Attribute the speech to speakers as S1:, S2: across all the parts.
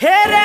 S1: Here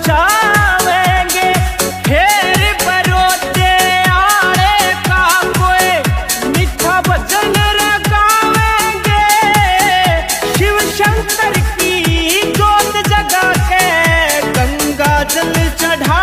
S1: बचावेंगे। फेर परोते आड़े का कोई मीठा वचन रखावेंगे शिव शंकर की गोद जगा के गंगा जल चढ़ा